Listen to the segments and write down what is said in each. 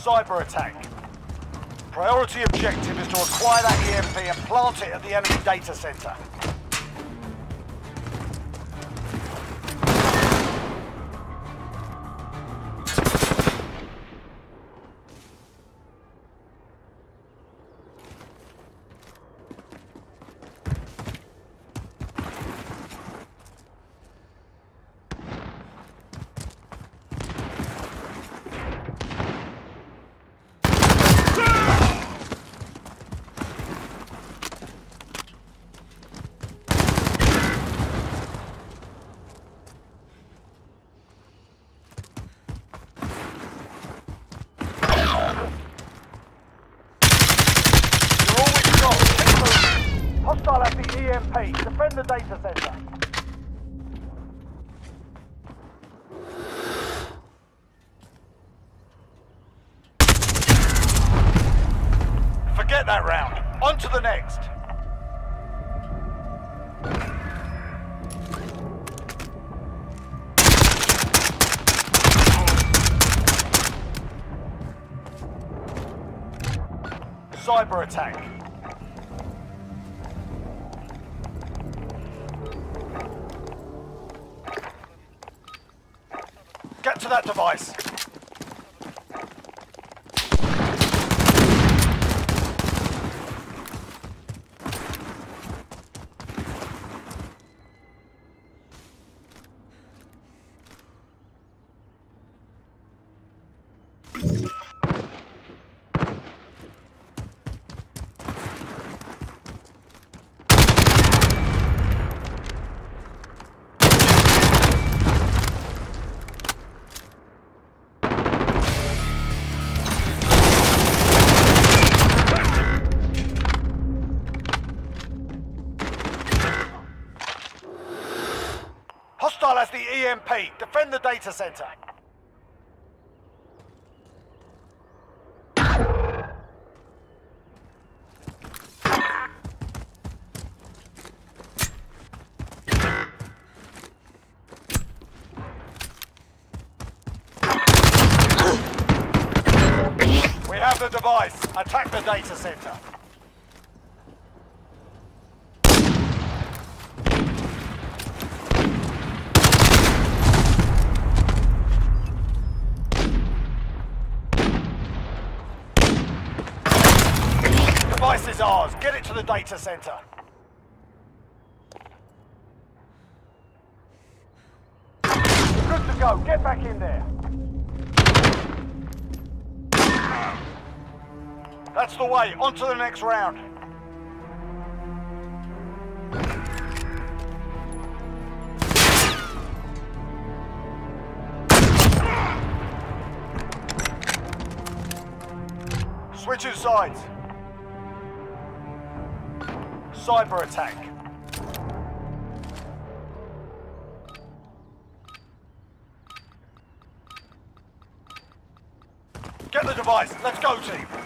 Cyber attack. Priority objective is to acquire that EMP and plant it at the enemy data center. That round. On to the next. Cyber attack. Get to that device. Has. Defend the data center. We have the device. Attack the data center. Get it to the data center. Good to go. Get back in there. That's the way. On to the next round. Switching sides. Cyber attack. Get the device. Let's go, team.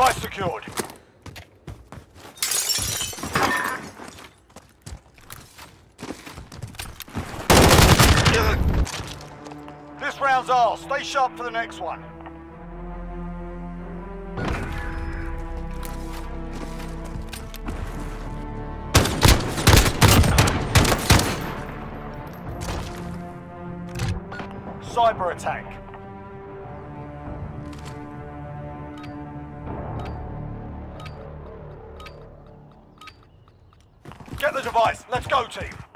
Device secured. This round's ours. Stay sharp for the next one. Cyber attack. Get the device. Let's go, team.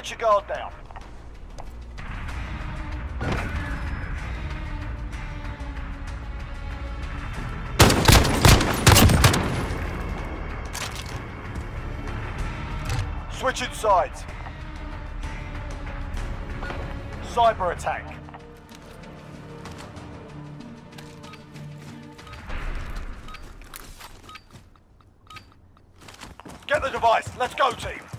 Let your guard down. Switching sides. Cyber attack. Get the device. Let's go, team.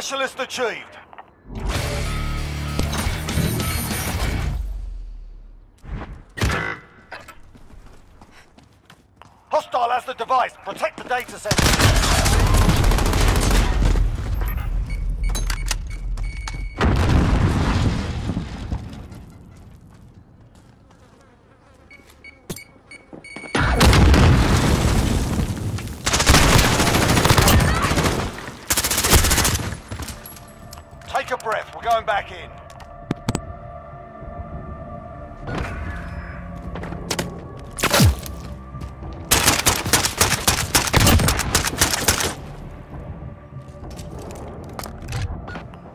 Specialist achieved. Hostile has the device. Protect the data center. Going back in.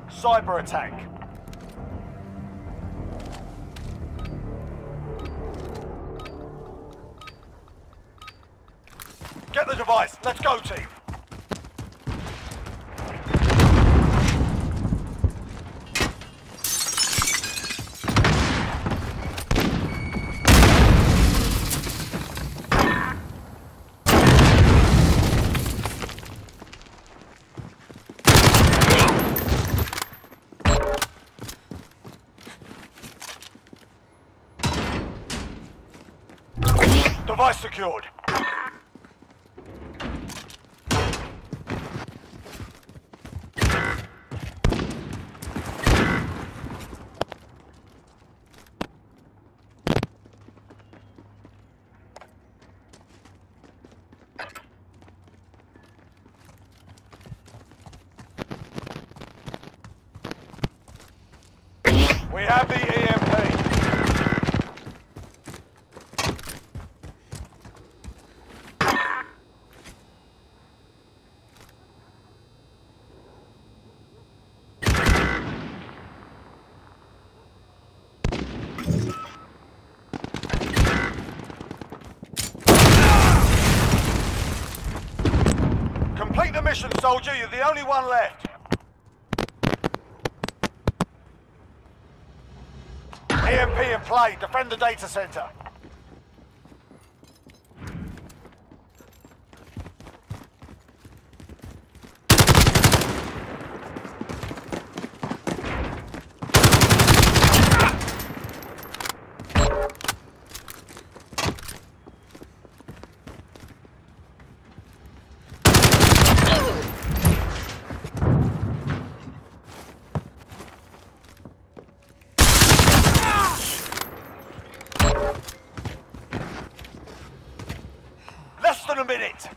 Cyber attack. Get the device. Let's go, team. Device secured. We have the EMP. Complete the mission, soldier. You're the only one left. EMP in play. Defend the data center. Less than a minute.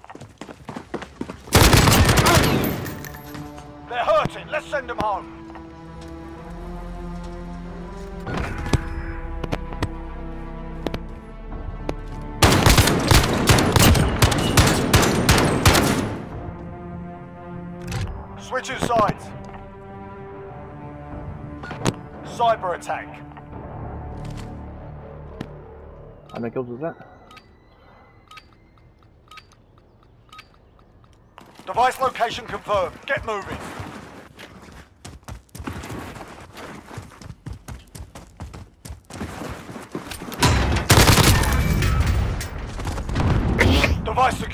They're hurting. Let's send them home. Switching sides. Cyber attack. How many kills was that? Device location confirmed. Get moving.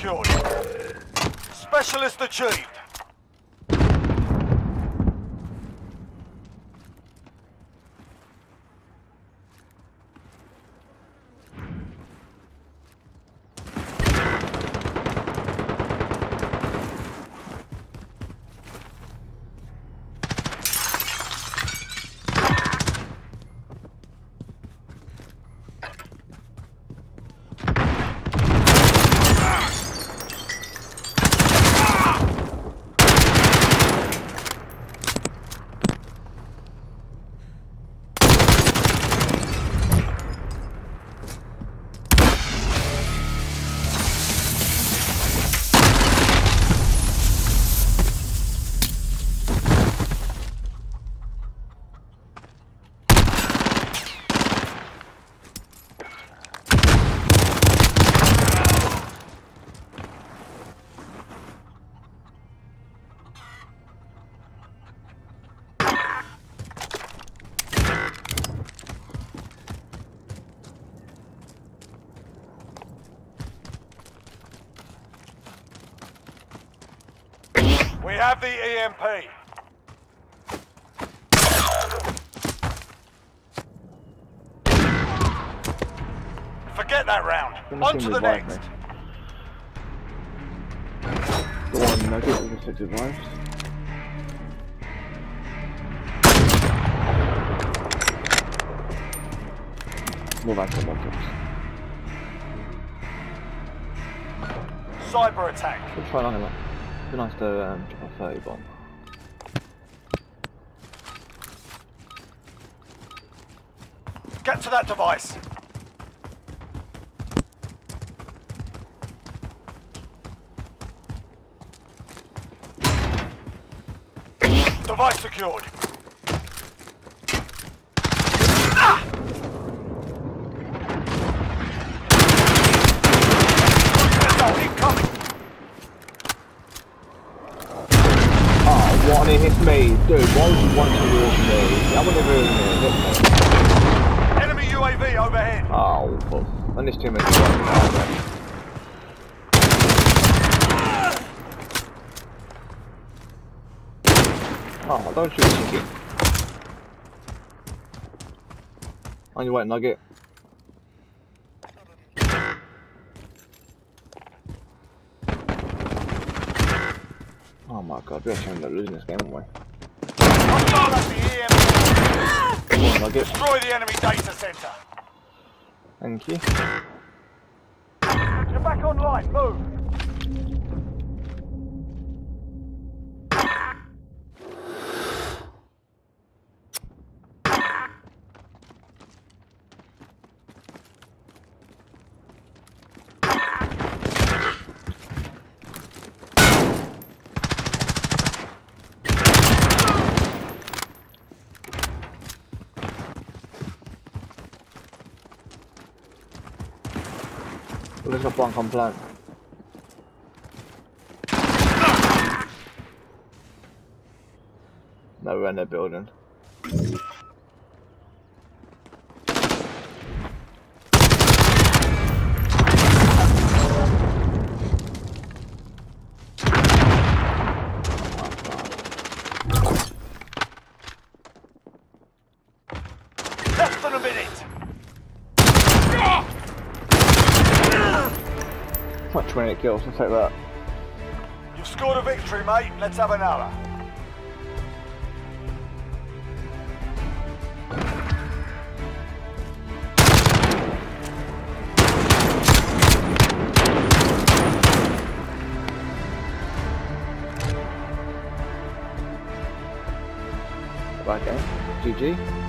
Secured. Specialist achieved. We have the EMP. Forget that round. On to the next. me. Go on, Nugget with the six advice. Move on to the. Cyber attack. Be nice to um, drop a 30 bomb. Get to that device. Device secured. It hit me? Dude, why would you want to walk me? I have even hit me. Enemy UAV overhead. Oh, fuck. And this team is out there. Oh, don't shoot chicken. On your way, Nugget. Oh my god, we're actually end up losing this game, aren't we? That's the EMP. Come on, Nugget. Destroy the enemy data center. Thank you. You're back online. Move. Let's up one complaint. No, we're in their building. Less than a minute. What 20 kills, let's take that. You've scored a victory, mate. Let's have another. Okay. GG.